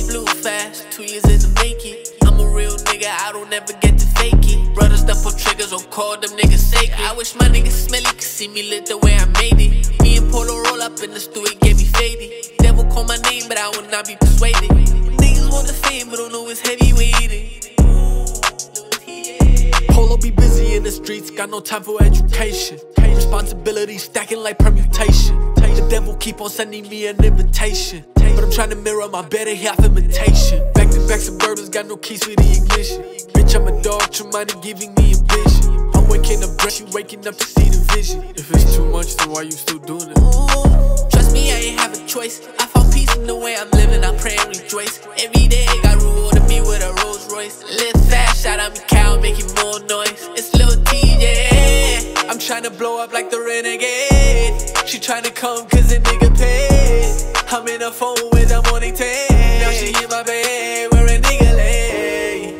Tjay blew fast, two years in the making. I'm a real nigga, I don't ever get to fake it. Brothers that pull triggers on call them niggas sacred. I wish my niggas smelly could see me lit the way I made it. Me and Polo roll up in the studio, get me faded. Devil call my name, but I will not be persuaded. Niggas want the fame, but don't know it's heavy weighted. Polo be busy in the streets, got no time for education. Responsibility stacking like permutation. The devil keep on sending me an invitation. But I'm trying to mirror my better half imitation. Back to back suburbans, got no keys for the ignition. Bitch, I'm a dog, Tremonti giving me ambition. I'm waking up you waking up to see the vision. If it's too much, then why you still doing it? Ooh, Trust me, I ain't have a choice. I found peace in the way I'm living, I pray and rejoice. Every day, got rewarded me with a Rolls Royce. Live fast, shout out Mikael, making more noise. It's Lil Tjay. I'm tryna blow up like the renegade. She tryna come cause the nigga paid. I'm in the phone with a morning tape. Now she in my bed where a nigga lay.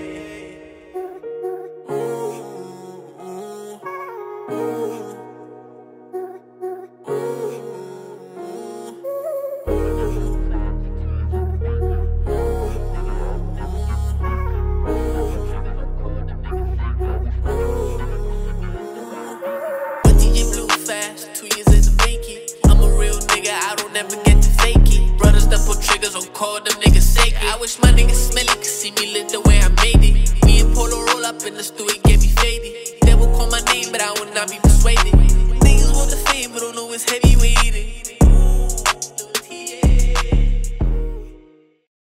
Tjay blew fast, I get to fake it. Brothers that pull triggers on call them niggas sacred. I wish my niggas smelly could see me lit the way I made it. Me and Polo roll up in the studio, get me faded. Devil call my name, but I will not be persuaded. Niggas want the fame, but don't know it's heavy weighted.